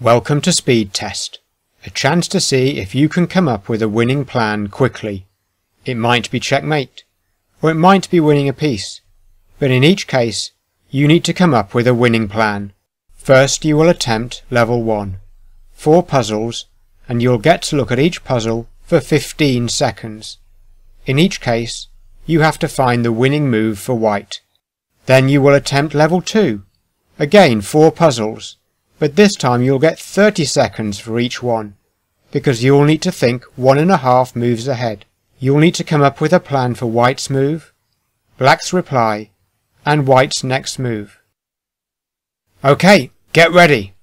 Welcome to Speed Test, a chance to see if you can come up with a winning plan quickly. It might be checkmate, or it might be winning a piece, but in each case you need to come up with a winning plan. First you will attempt level 1, 4 puzzles, and you'll get to look at each puzzle for 15 seconds. In each case, you have to find the winning move for white. Then you will attempt level 2, again 4 puzzles, but this time you'll get 30 seconds for each one, because you'll need to think one and a half moves ahead. You'll need to come up with a plan for White's move, Black's reply, and White's next move. Okay, get ready!